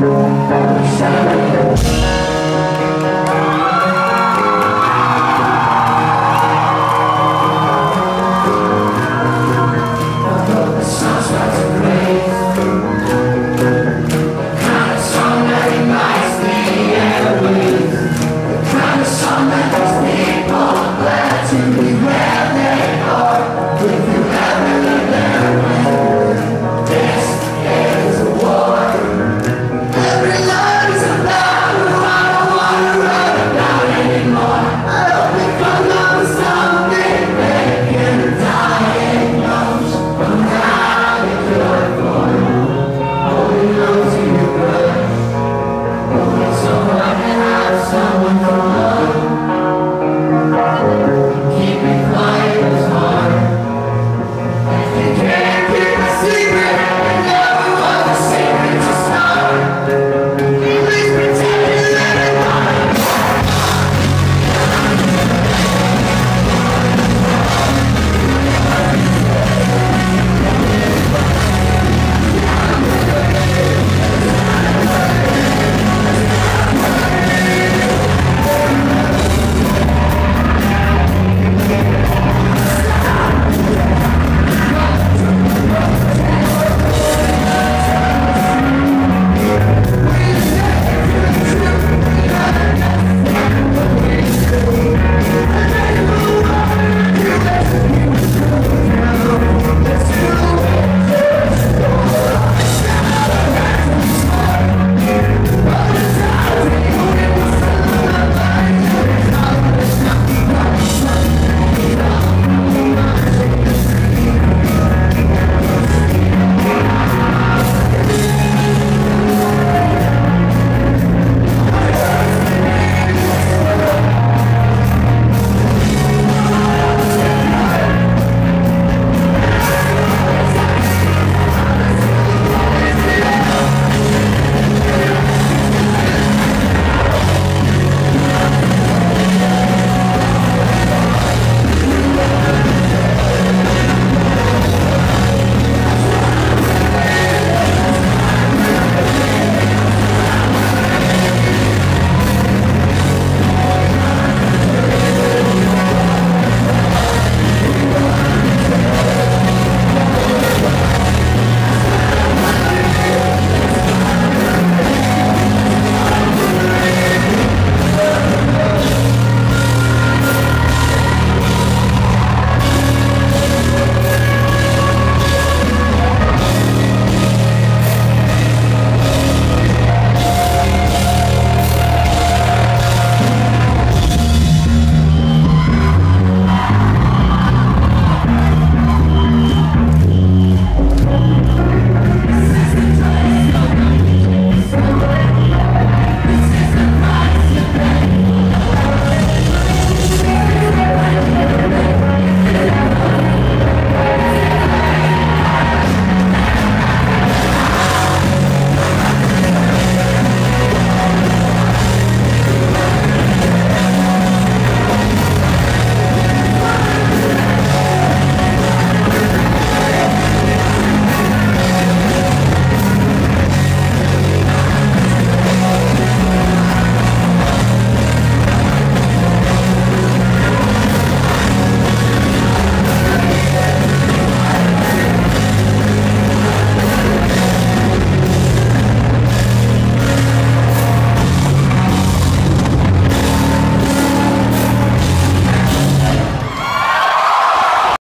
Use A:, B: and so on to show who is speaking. A: good.